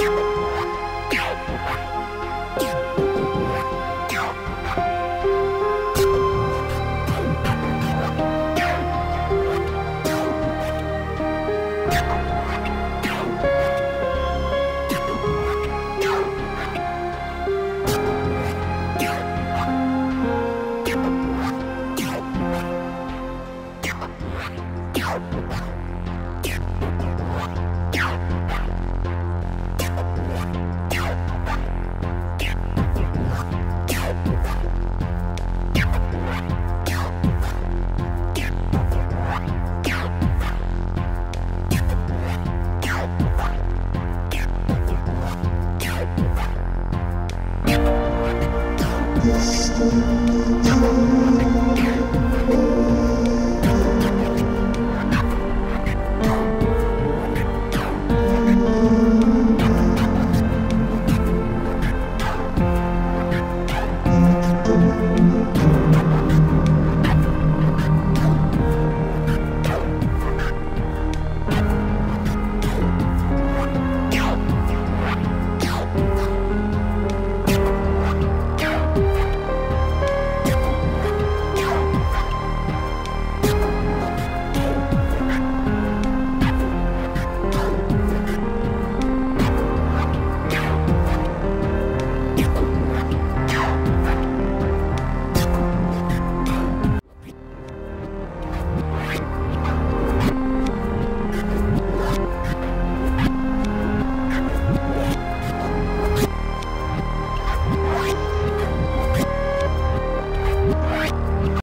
you